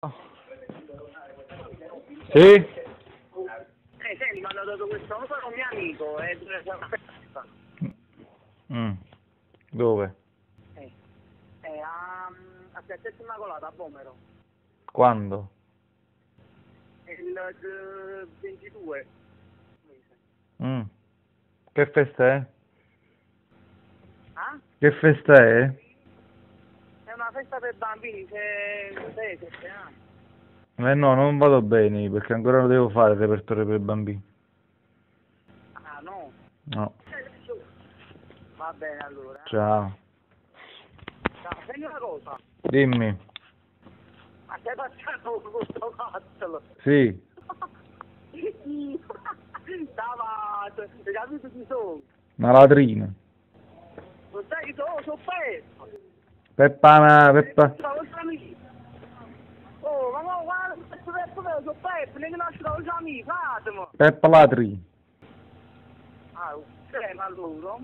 Sì? Eh, senti, mi hanno dato questo numero un mio amico e dove c'è una festa. Mm. Dove? Eh, eh, a, a Piazzetta Immacolata, a Bomero. Quando? Il eh, 22 mese. Mm. Che festa è? Ah? Che festa è? Una festa per bambini, c'è 6, 7 anni. Eh no, non vado bene perché ancora lo devo fare il repertorio per bambini. Ah, no? No. Va bene allora. Ciao. Ciao, senti una cosa. Dimmi. Ma sei passato con questo cazzo? Sì. Stava, hai capito chi sono? Una latrina. Non sai chi sono? Sono Peppa. Peppana, Peppa. Ciao, amici. Oh, ma ma questo Peppa Peppa, latrina. Ah, ma allora,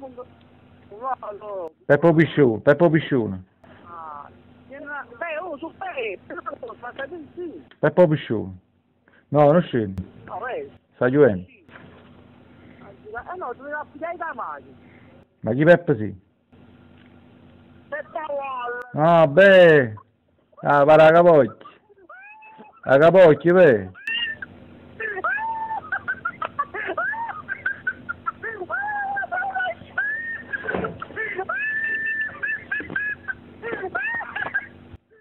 ah, beh, oh, sono Peppa, ma stai così? No, non scendi. No, beh, Sta giovendo. eh no, affidare da. Ma chi Peppa sì? Ah, beh. Ah, para la capocchia. La capocchia, beh.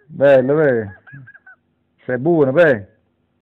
Bello, beh. Sei buono, beh.